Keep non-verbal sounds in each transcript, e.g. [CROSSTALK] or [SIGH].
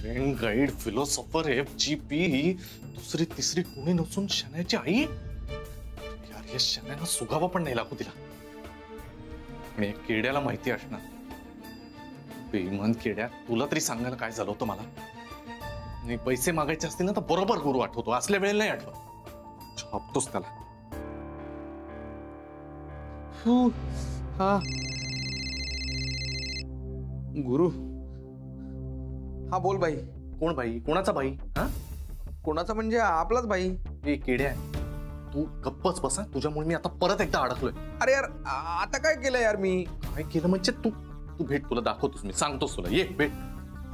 Friend guide philosopher F G P ही दुसरी तिसरी कोणी नसून शनाची आई? यार या शनानं सुगावा पण नाही लागू तिला मी किड्याला माहिती असणार. बेमन किड्या तुला तरी सांगायला काय झालं होतं मला? नाही पैसे मागायचे असतील ना तर बरोबर गुरु आठवतो. असल्या वेळेला नाही आठवत. छापतोच त्याला. हा. गुरु हा बोल बाई. कोण बाई? कोणाचा हा? कोणाचा म्हणजे आपलाच बाई. ए किड्या. तू गप्पच बसा. तुझ्यामुळे मी आता परत एकदा अडकलोय. अरे यार आ- आता काय केलं यार मी? काय केलं म्हणजे तू? तू भेट तुला दाखवतोस मी. सांगतोस तुला. ये भेट.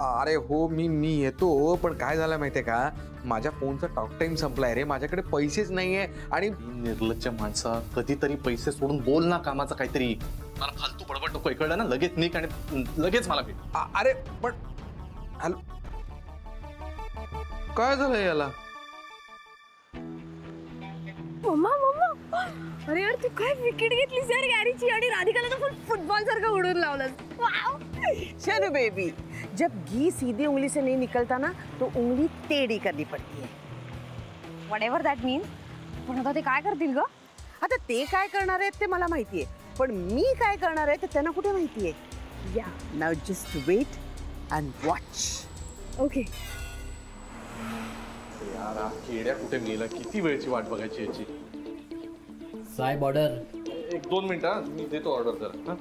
अरे हो मी मी येतो पण काय झालं माहितीये का? माझ्या फोनचा टॉक टाइम संपलाय रे. माझ्याकडे पैसेच नाहीये आणि ही निर्लज्ज माणसा कधीतरी पैसे सोडून बोल ना कामाचं काहीतरी. मला फालतू बडबड नको. कळलं ना लगेच निक आणि लगेच मला भेट. अरे पण हॅलो. काय झालं याला? Mama mama. अरे यार तू काय विकेट घेतलीस यार गॅरीची आणि राधिकाला तर फुल फुटबॉल सारखं उडून लावलं वाव चलो बेबी जब घी सीधी उंगली से नहीं निकलता ना तो उंगली टेढ़ी करनी पड़ती है. वॉट एव्हर दॅट मीन पण आता ते काय करतील ग? आता ते काय करणार आहेत ते मला माहिती आहे पण मी काय करणार आहे ते त्यांना कुठे माहिती आहे या नाव just wait and watch okay यार हा किड्या कुठे गेला किती वेळची वाट बघायची याची? साहेब ऑर्डर एक दोन मिनिटं मी देतो ऑर्डर जरा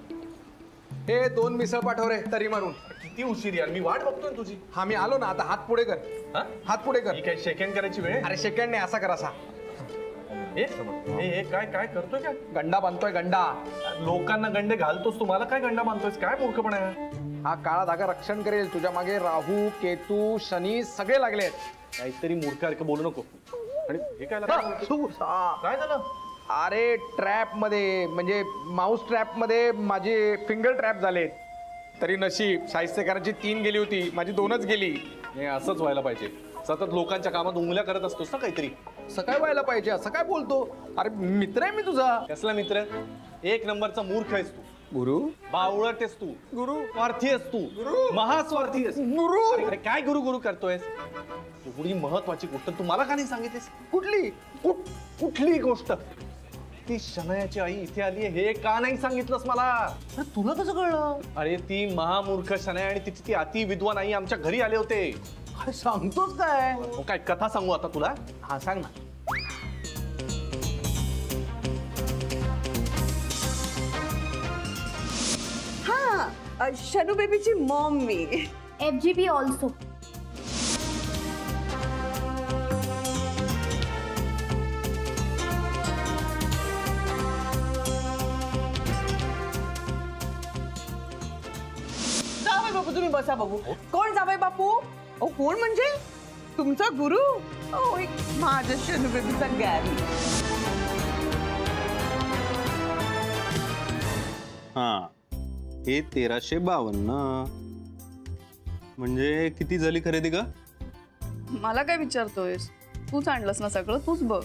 हे. दोन मिसळ पाठव रे तरी मारून. किती उशीर यार मी वाट बघतोय तुझी. हा मी आलो ना आता हात पुढे कर. हा? हात पुढे कर. ही काय सेकंड करायची वेळ? अरे सेकंड नाही असा कर असा. हे हे हे काय काय करतोय काय गंडा बांधतोय गंडा. लोकांना गंडे घालतोस तू मला काय गंडा बांधतोयस? काय मूर्खपणा आहे हा काळा धागा रक्षण करेल. तुझ्या मागे राहू केतू शनी सगळे लागलेत काहीतरी मूर्खासारखं बोलू नको. आणि हे काय लागलं? काय झालं? अरे ट्रॅपमध्ये म्हणजे माऊस ट्रॅपमध्ये माझे फिंगर ट्रॅप झाले. तरी नशीब साहित्यकाराची तीन गेली होती. माझी दोनच गेली. हे असंच व्हायला पाहिजे. सतत लोकांच्या कामात उंगल्या करत असतोस ना काहीतरी. सकाळी व्हायला पाहिजे असं काय बोलतो? अरे मित्र आहे मी तुझा. कसला मित्र? एक नंबरचा मूर्ख आहेस तू. गुरु। बावळट आहेस तू. गुरु। स्वार्थी आहेस तू. महास्वार्थी आहेस. गुरु। अरे अरे काय गुरु गुरु करतोयस? एवढी महत्वाची गोष्ट तू मला का नाही सांगितलीस? कुठली? कुठ- कुठली गोष्ट? ती शनयाची आई इथे आली हे का नाही सांगितलंस मला? अरे तुला कसं कळलं? अरे ती महामूर्ख शनया आणि तिची ती अति विद्वान आई आमच्या घरी आले होते. काय सांगतोस काय? मग काय कथा सांगू आता तुला? हा सांग ना. हा शनू बेबीची मॉम मी एफ जी पी ऑल्सो जावई बापू तुम्ही बसा बघू कोण जावई बापू? ओ कोण म्हणजे तुमचा गुरु? ओ एक माझ्या शनू बेबीचा गॅरी। हा। हे तेराशे बावन्न. म्हणजे किती झाली खरेदी का मला काय विचारतोयस? तूच आणलंस ना सगळं तूच बघ.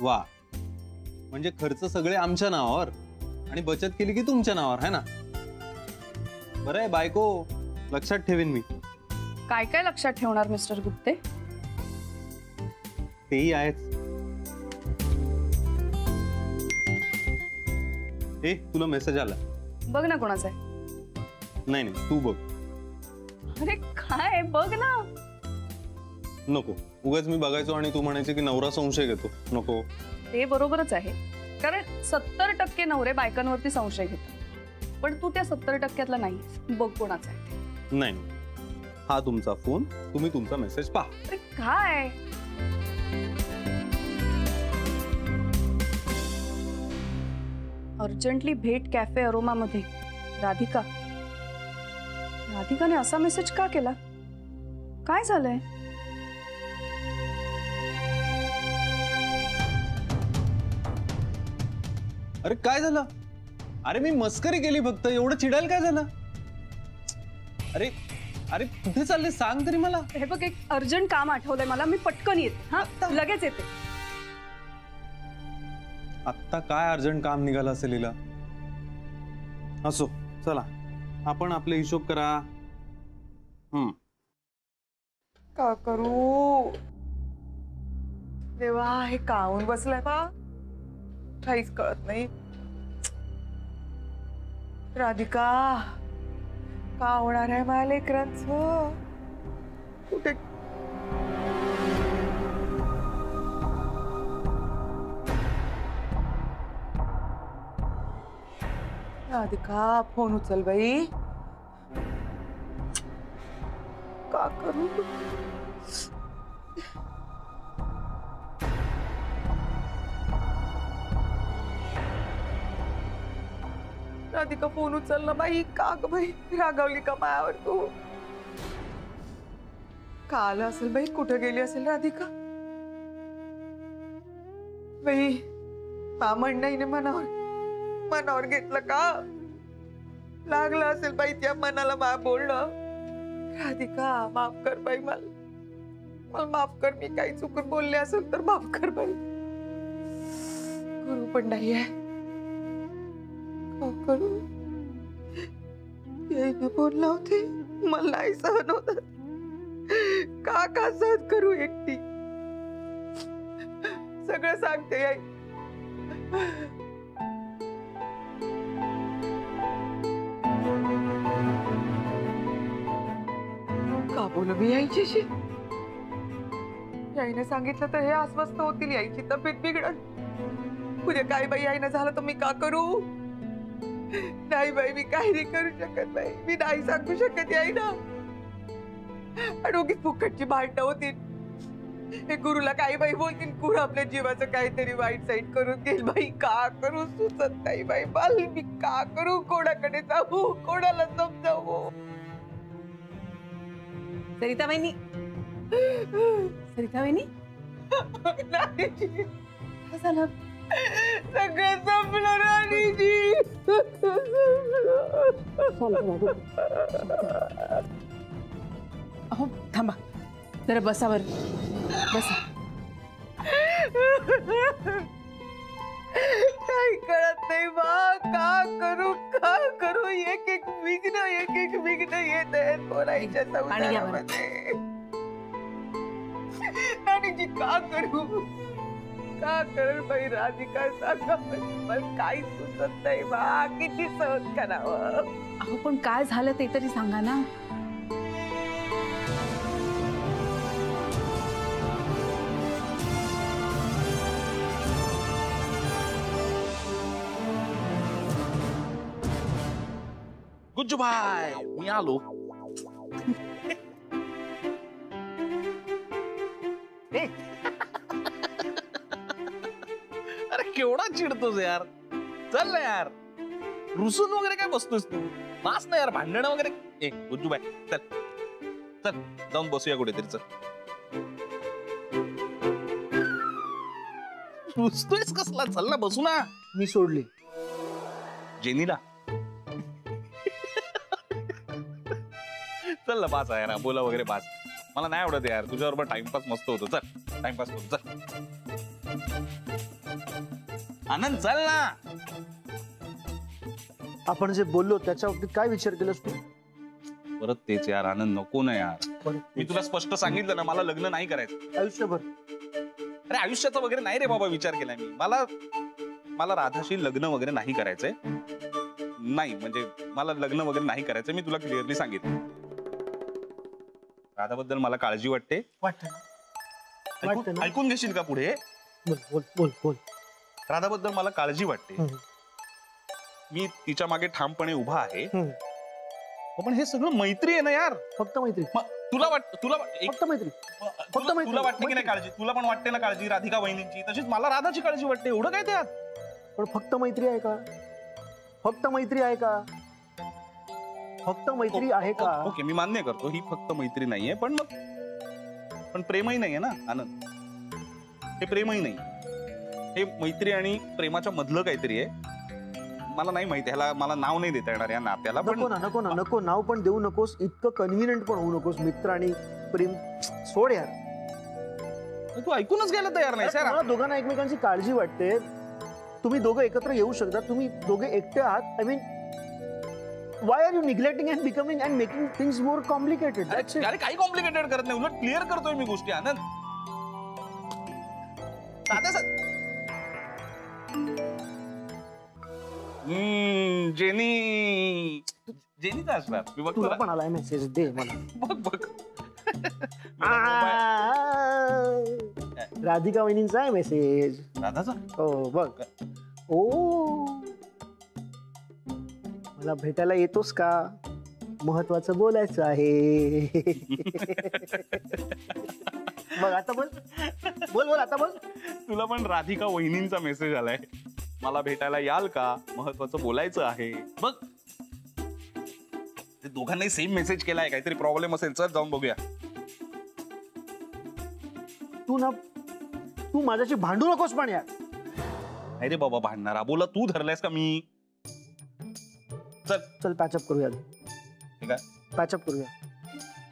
वा. म्हणजे खर्च सगळे आमच्या नावावर? आणि बचत केली की तुमच्या नावावर है ना? बरं आहे बायको लक्षात ठेवीन मी. काय काय लक्षात ठेवणार मिस्टर गुप्ते? तेही आहेच. ए तुला मेसेज आला. बघ ना कोणाचा आहे. नाही नाही तू बघ. अरे काय बघ ना. नको. उगाच मी बघायचो आणि तू म्हणायचे की नवरा संशय घेतो. नको. ते बरोबरच आहे. कारण सत्तर टक्के नवरे बायकांवरती संशय घेतात. पण तू त्या सत्तर टक्क्यातला नाही बघ कोणाचा आहे नाही. हा तुमचा फोन. तुम्ही तुमचा मेसेज पहा. अरे काय? अर्जंटली भेट कॅफे अरोमामध्ये. राधिका. राधिकाने असा मेसेज का केला? काय झालंय? अरे काय झालं? अरे मी मस्करी केली फक्त एवढं चिडायला काय झालं? अरे अरे कुठे चालले? सांग तरी मला. हे बघ एक अर्जंट काम आठवलंय मला मी पटकन येते हा? लगेच येते. आत्ता काय अर्जंट काम निघालं असेल हिला? असो चला. आपण आपले हिशोब करा. हम्म. का करू? देवा हे काऊन बसलाय बा? काहीच कळत नाही. राधिका का होणार आहे माझ्या लेकरांच? कुठे राधिका, फ़ोन उचल भाई। का करू? राधिका, फ़ोन उचल ना बाई का ग बाई रागावली का मायावर तू। का आलं असेल बाई कुठं गेली असेल राधिका? बाई मामण नाही मनावर मनावर घेतलं का लागलं असेल बाई त्या मनाला मा बोलणं। राधिका, माफ़ कर बाई मला. मला माफ़ कर, मी काही चुकून बोलले असेल तर माफ़ कर बाई. गुरु पण नाही आहे करू. यायने फ़ोन लावते मला सहन होत. का का सहन करू एकटी? सगळं सांगते आई. बोलू मी याईने सांगितलं तर हे अस्वस्थ होतील यायची तब्येत बिघडल. उद्या काय बाई याईनं झालं तर मी का करू? नाही बाई, मी काही नाही करू शकत बाई. मी नाही सांगू शकत याई ना आणि उगीच फुकटची भांडणं गुरुला काही बाई बोलतील, गुरु आपल्या जीवाचं काहीतरी वाईट साईट करून बाई, का करू सुचत नाही बाई? बाल, मी का करू? कोणाकडे जाऊ? सरिता वहिनी सरिता वहिनी नाही झालं सगळं संपलं राणीजी अहो थांबा जरा बसावर बसा काही कळत नाही बा का करू का करू एक एक विघ्न एक एक विघ्न येत आहेत कोणाच्या पाणी घ्या बरं. संसारामध्ये राणीजी का करू? का करेल बाई राधिका सांगा? बरं. मला काही सुचत नाही बा. किती सहन करावं? अहो पण काय झालं ते तरी सांगा ना. मी आलो [LAUGHS] अरे केवढा चिडतोस यार. चल ना यार. रुसून वगैरे काय बसतोस तू? मास ना यार भांडणं वगैरे. ए गुज्जू बाय चल. चल जाऊन बसूया कुठेतरी चल. रुसतोयस कसला? चल ना बसू ना. मी सोडली. जेनीला. चल ना पाच यार बोला वगैरे पाच मला नाही आवडत यार तुझ्याबरोबर टाइमपास मस्त होतो. चल टाइमपास करू चल. आनंद चल ना. आपण जे बोललो त्याच्या बाबतीत काय विचार केलास तू? परत तेच यार आनंद नको ना यार. मी तुला स्पष्ट सांगितलं ना मला लग्न नाही करायचं. आयुष्यभर. अरे आयुष्याचा वगैरे नाही रे बाबा विचार केलाय मी. मला मला राधाशी लग्न वगैरे नाही करायचंय. नाही म्हणजे मला लग्न वगैरे नाही करायचंय मी तुला क्लिअरली सांगितलं. राधाबद्दल मला काळजी वाटते. वाटतं ऐकून- वाटतं ना? ऐकून घेशील का पुढे? बोल बोल बोल बोल. राधाबद्दल मला काळजी वाटते. हम्म. मी तिच्यामागे ठामपणे उभा आहे. हम्म. हो, पण हे सगळं मैत्री आहे ना यार? फक्त मैत्री. तुला वाट तुला एक- फक्त मैत्री. तुला मैत्री, तुला वाटते की नाही मैत्री. काळजी? तुला पण वाटते ना काळजी राधिका वहिनींची? तशीच मला राधाची काळजी वाटते. एवढं काय त्यात? पण फक्त मैत्री आहे का? फक्त मैत्री आहे का? फक्त मैत्री आहे का? ओके मी मान्य करतो. ही फक्त मैत्री नाहीये पण मग पण प्रेमही नाहीये ना आनंद. हे प्रेमही नाही. हे मैत्री आणि प्रेमाच्या मधलं काहीतरी आहे. मला नाही माहिती ह्याला मला नाव नाही देता येणार या नात्याला पण नको ना नको ना नको. नाव पण देऊ नकोस इतकं कन्व्हिनियंट पण होऊ नकोस. मित्र आणि प्रेम सोड यार. तू ऐकूनच घ्यायला तयार नाही मला दोघांना एकमेकांची काळजी वाटते. तुम्ही दोघं एकत्र येऊ शकता तुम्ही दोघे एकटे आहात. I mean why are you neglecting and becoming and making things more complicated अरे अरे काही कॉम्प्लिकेटेड करत नाही. उलट क्लिअर करतोय मी गोष्टी आनंद. जेनी. जेनीचा असणार मी बघ तुला तुला. पण आलाय मेसेज दे मला. बघ बघ. राधिका वहिनींचा आहे मेसेज राधाचा? हो बघ. ओ. मला भेटायला येतोस का? महत्वाचं बोलायचं आहे. [LAUGHS] बघ आता बोल. बोल बोल आता बोल. तुला पण राधिका वहिनींचा मेसेज आलाय. मला भेटायला याल का? महत्वाचं बोलायचं आहे. बघ. ते दोघांनाही सेम मेसेज केलाय. काहीतरी प्रॉब्लेम असेल चल जाऊन बघूया. तू ना तू माझ्याशी भांडू नकोस पण यार. नाही रे बाबा भांडणारा. बोला तू धरलायस का मी? चल. चल पॅचअप करूया काय पॅचअप करूया.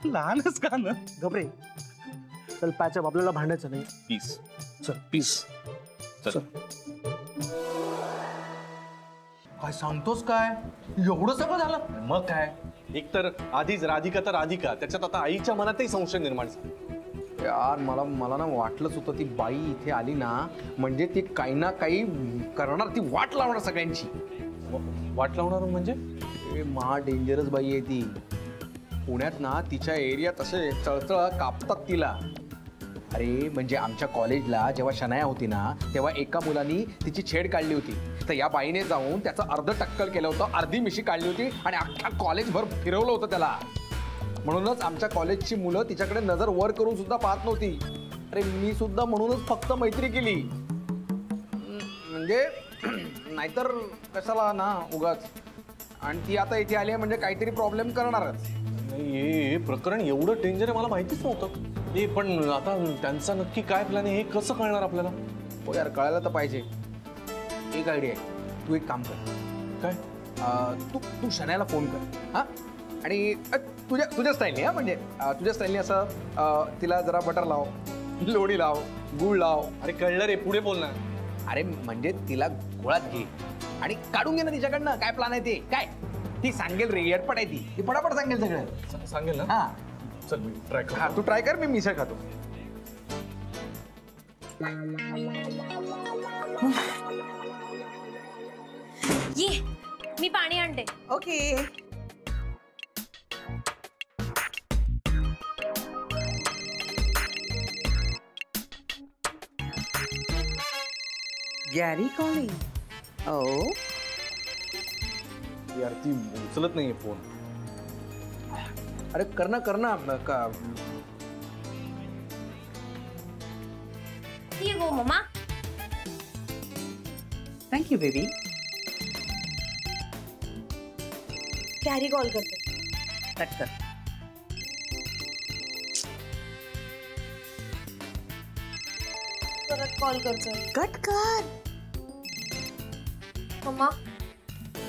लहानच का ना? घबरे. चल पॅचअप आपल्याला भांडायचं नाही. पीस चल. पीस चल. काय सांगतोस काय? एवढं सगळं झालं. मग काय? एक तर आधीच राधिका तर राधिका. त्याच्यात आता आईच्या मनातही संशय निर्माण झाला. यार मला मला ना वाटलंच होतं ती बाई इथे आली ना. म्हणजे ती काही ना काही करणार ती वाट लावणार सगळ्यांची. वाट लावणार म्हणजे? ए, महा डेंजरस बाई आहे ती. पुण्यात ना तिच्या एरियात असे चळचळ कापतात तिला. अरे म्हणजे आमच्या कॉलेजला जेव्हा शनाया होती ना तेव्हा एका मुलानी तिची छेड काढली होती. तर या बाईने जाऊन त्याचं अर्ध टक्कल केलं होतं अर्धी मिशी काढली होती आणि अख्ख्या कॉलेजभर फिरवलं होतं त्याला. म्हणूनच आमच्या कॉलेजची मुलं तिच्याकडे नजर वर करून सुद्धा पाहत नव्हती. अरे मी सुद्धा म्हणूनच फक्त मैत्री केली. म्हणजे नाहीतर कशाला ना उगाच. आणि ती आता इथे आली आहे म्हणजे काहीतरी प्रॉब्लेम करणारच. नाही हे प्रकरण एवढं डेंजर आहे मला माहितीच नव्हतं. हे पण आता त्यांचा नक्की काय प्लॅन आहे हे कसं कळणार आपल्याला? हो यार कळायला तर पाहिजे. एक आयडिया आहे. तू एक काम कर. काय? तू तू शनायाला फोन कर. हां? आणि तुझ्या तुझ्या स्टाईलने हां? म्हणजे तुझ्या स्टाईलने असं तिला जरा बटर लाव लोणी लाव गुळ लाव. अरे कळलं रे पुढे बोल ना अरे म्हणजे तिला गोळात घे. आणि काढून घे ना तिच्याकडनं. काय प्लान आहे ते? काय? ती सांगेल रे येडपट आहे ती. ती पटापट सांगेल सगळं. सांगेल ना? हा. चल मी ट्राय हा तू ट्राय कर मी मिसळ खातो. ये मी पाणी आणते. ओके. गॅरी कॉलिंग ओ यार ती उचलत नाहीये फ़ोन। अरे करना करना कर ना का ये गो मम्मा। थँक्यू बेबी कॅरी कॉल करते। कट कर कॉल करतो कट कर. Mamma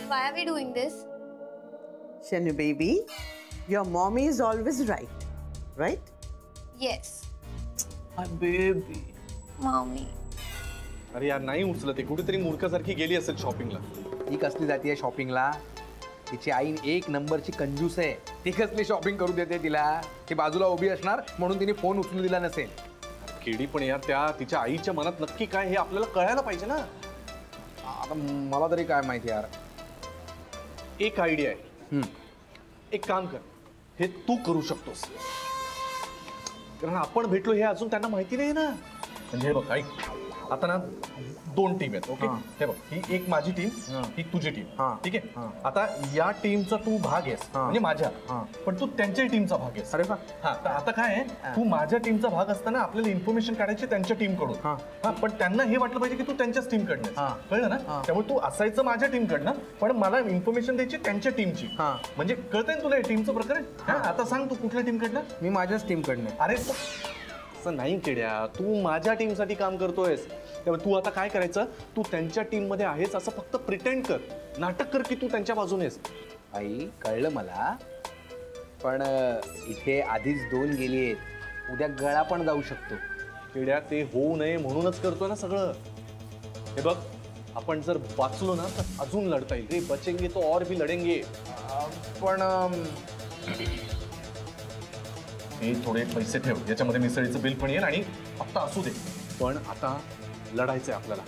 why are we doing this Shanu baby your mommy is always right right yes baby mummy अरे यार नाही उचलत आहे. कुठेतरी मूर्खासारखी गेली असेल शॉपिंगला ती कसली जाती आहे शॉपिंगला तिची आई एक नंबरची कंजूस आहे. ती कसली शॉपिंग करू देते तिला? ती बाजूला उभी असणार म्हणून तिने फोन उचलू दिला नसेल. केडी पण यार त्या तिच्या आईच्या मनात नक्की काय हे आपल्याला कळायला पाहिजे ना? आता मला तरी काय माहिती यार. एक आयडिया आहे. हम्म. एक काम कर. हे तू करू शकतोस. कारण आपण भेटलो हे अजून त्यांना माहिती नाही ना. म्हणजे हे बघ ऐक. आता ना दोन टीम आहेत ओके हा. बघ ही एक माझी टीम हा. तुझी टीम. ठीक आहे हा. आता या टीमचा तू भाग आहेस. म्हणजे माझ्या. पण तू त्यांच्या टीमचा भाग आहेस अरे हा तर आता काय आहे तू माझ्या टीमचा भाग असताना आपल्याला इन्फॉर्मेशन काढायची त्यांच्या टीमकडून हा. पण त्यांना हे वाटलं पाहिजे की तू त्यांच्याच टीम. कडनं कळलं ना. त्यामुळे तू असायचं माझ्या टीम कडनं पण मला इन्फॉर्मेशन द्यायची त्यांच्या टीमची हा. म्हणजे कळतंय तुला टीमचं प्रकरण हा, आता सांग तू कुठल्या टीम कडनं मी माझ्याच टीम कडनं अरे नाही केड्या तू माझ्या टीमसाठी काम करतोयस त्यामुळे तू आता काय करायचं? तू त्यांच्या टीममध्ये आहेस असं फक्त प्रिटेंड कर. नाटक कर की तू त्यांच्या बाजूनेस आई कळलं मला. पण इथे आधीच दोन गेली आहेत. उद्या गळा पण जाऊ शकतो. केड्या ते होऊ नये म्हणूनच करतोय ना सगळं. हे बघ आपण जर वाचलो ना तर अजून लढता येईल. रे बचेंगे तो और भी लढेंगे. पण हे थोडे पैसे ठेव. याच्यामध्ये मिसळीचं बिल पण येईल आणि आता असू दे. पण आता लढायचंय आपल्याला.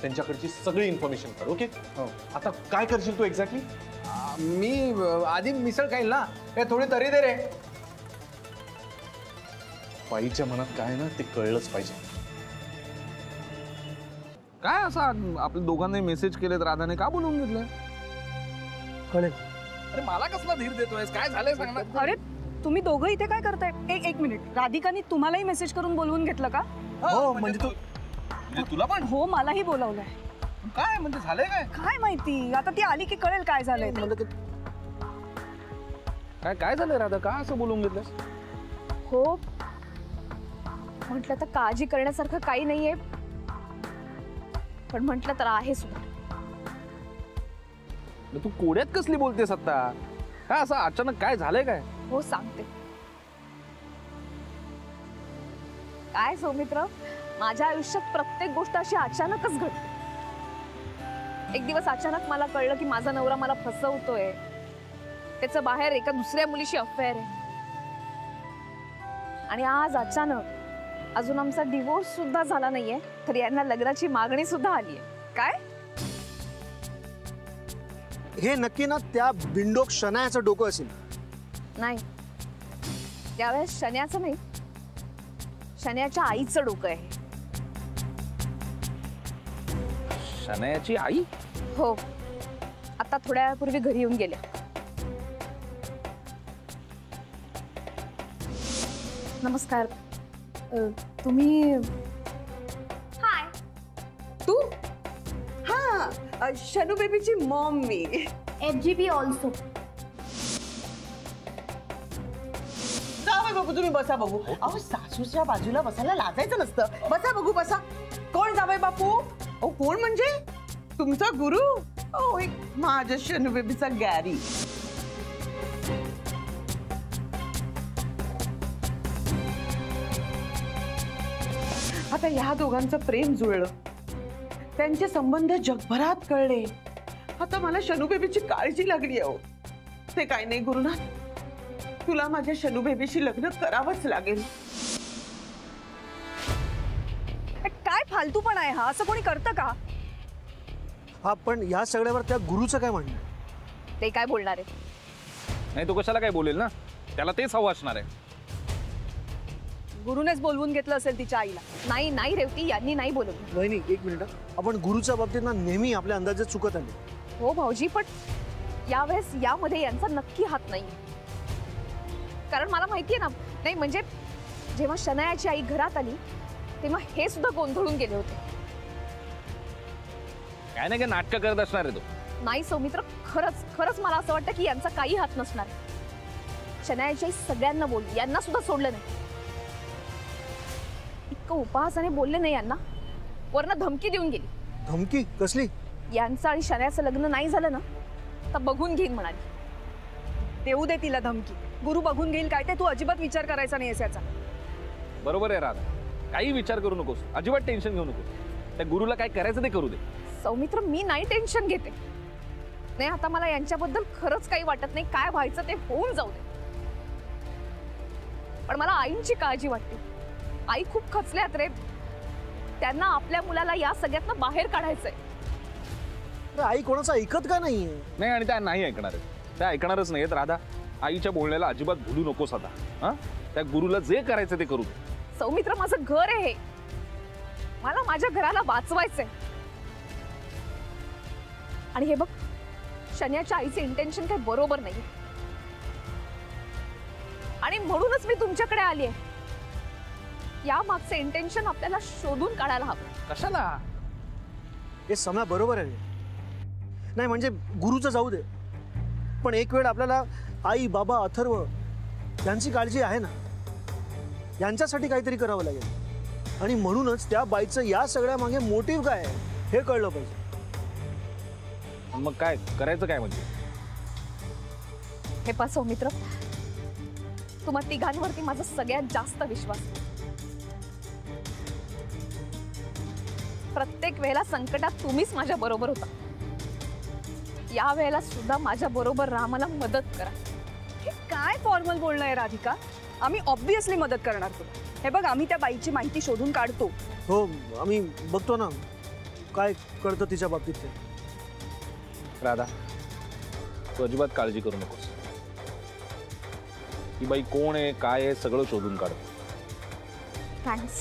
त्यांच्याकडची सगळी इन्फॉर्मेशन काढ ओके हो. आता काय करशील तू एक्झॅक्टली मी अ, आधी मिसळ खाईल ना. हे थोडी तरी दे रे. बाईच्या मनात काय आहे ना ते कळलंच पाहिजे. काय असं आपल्या दोघांनी मेसेज केलेत राधाने का बोलवून घेतलं? कळेल. अरे मला कसला धीर देतोय काय झालंय सांग ना. अरे तुम्ही दोघं इथे काय करताय? एक एक मिनिट राधिकाने तुम्हालाही मेसेज करून बोलवून घेतलं का? हो म्हणजे तू म्हणजे तुला पण? हो मलाही बोलावलंय. काय म्हणजे झालंय काय? काय माहिती? आता ती आली की कळेल काय झालंय ते. म्हणजे काय काय झालंय राधा? का असं बोलवून घेतलंस हो. म्हटलं तर काळजी करण्यासारखं काही नाहीये. पण म्हटलं तर आहे सुद्धा मग तू कोड्यात कसली बोलतेस आता? काय असं अचानक काय झालंय काय? हो सांगते. काय सौमित्र? माझ्या आयुष्यात प्रत्येक गोष्ट अशी अचानकच घडते. एक दिवस अचानक मला कळलं की माझा नवरा मला फसवतोय. त्याचं बाहेर एका दुसऱ्या मुलीशी अफेअर आहे. आणि आज अचानक अजून आमचा डिवोर्स सुद्धा झाला नाहीये तर यांना लग्नाची मागणी सुद्धा आली आहे काय? हे नक्की ना त्या बिंडोक शनायाचं डोकं असेल. नाही. त्यावेळेस शन्याचं नाही. शन्याच्या आईचं डोकं आहे. शनयाची आई? हो. आता थोड्या वेळापूर्वी घरी येऊन गेल्या नमस्कार. अ, तुम्ही हाय. तू? हा अ, शनू बेबीची मॉम मी. एफ जी पी ऑल्सो बाबू तुम्ही बसा बघू अहो सासूच्या बाजूला बसायला लाजायचं नसतं. बसा बघू बसा. कोण जावई बापू? अहो कोण म्हणजे? तुमचा गुरु? ओ एक माझ्या शनुबेबीचा गॅरी. आता ह्या दोघांचं प्रेम जुळलं. त्यांचे संबंध जगभरात कळले. आता मला शनुबेबीची काळजी लागली आहे हो. ते काय नाही गुरुनाथ. तुला माझ्या शनुबेबीशी लग्न करावंच लागेल. फालतूपणा आहे हा? असं कोणी करतं का? हा पण या सगळ्यावर त्या गुरुचं काय म्हणणं आहे? ते काय बोलणार आहे? नाही तो कशाला काय बोलेल ना? त्याला तेच हवं असणार आहे. गुरुनेच बोलवून घेतलं असेल तिच्या आईला. नाही नाही रेवती यांनी नाही बोलवलं. वहिनी एक मिनिट. हं. आपण गुरुच्या बाबतीत ना नेहमी आपल्या अंदाजे चुकत आले. हो भाऊजी पण यावेळेस यामध्ये यांचा नक्की हात नाही कारण मला माहितीये ना नाही म्हणजे जेव्हा शनायाची आई घरात आली तेव्हा हे सुद्धा गोंधळून गेले होते. काय नाही काय नाटकं करत असणार आहे तो. नाही सौमित्र खरंच खरंच मला असं वाटतं की यांचा काही हात नसणार शनायाची आई सगळ्यांना बोलली यांना सुद्धा सोडलं नाही. इतकं उपहासाने बोलले नाही यांना. वरनं धमकी देऊन गेली. धमकी? कसली? यांचं आणि शनायाचं लग्न नाही झालं ना तर बघून घेईन म्हणाली. देऊ दे तिला धमकी. गुरु बघून घेईल काय ते तू अजिबात विचार करायचा नाही याचा. बरोबर आहे राधा. काही विचार करू नकोस. अजिबात टेन्शन घेऊ नकोस. त्या गुरुला काय करायचं ते करू दे. सौमित्र मी नाही टेन्शन घेते. नाही आता मला यांच्याबद्दल खरंच काही वाटत नाही. काय व्हायचं ते होऊन जाऊ दे. पण मला आईंची काळजी वाटते. आई खूप खचल्यात रे. त्यांना आपल्या मुलाला या सगळ्यातनं बाहेर काढायचंय. आई कोणाचं ऐकत का नाहीये? नाही आणि त्या नाही ऐकणार त्या ऐकणारच नाहीत राधा. आईच्या बोलण्याला अजिबात भुलू नकोस आता. हा? त्या गुरुला जे करायचं ते करू दे. सौमित्र माझं घर आहे हे. मला माझ्या घराला वाचवायचंय. आणि हे बघ शन्याच्या आईचे इंटेन्शन काही बरोबर नाही आणि म्हणूनच मी तुमच्याकडे आली आहे या मागचं इंटेन्शन आपल्याला शोधून काढायला हवं. कशाला? हे समय बरोबर आहे. नाही म्हणजे गुरुचं जाऊ दे. पण एक वेळ आपल्याला आई बाबा अथर्व यांची काळजी आहे ना? यांच्यासाठी काहीतरी करावं लागेल. आणि म्हणूनच त्या बाईचं या सगळ्या मागे मोटिव्ह काय आहे हे कळलं पाहिजे. मग काय करायचं काय म्हणजे? हे पा सौमित्र तुम्हा तिघांवरती माझा सगळ्यात जास्त विश्वास आहे. प्रत्येक वेळेला संकटात तुम्हीच माझ्या बरोबर होता. या वेळेला सुद्धा माझ्या बरोबर राहा मला मदत करा. हे काय फॉर्मल बोलणं आहे राधिका? आम्ही ऑब्विसली मदत करणार तुला. हे बघ आम्ही त्या बाईची माहिती शोधून काढतो. हो आम्ही बघतो ना. काय कळतं तिच्या बाबतीत ते. राधा तू अजिबात काळजी करू नकोस. ही बाई कोण आहे काय आहे सगळं शोधून काढतो थँक्स